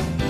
Bye.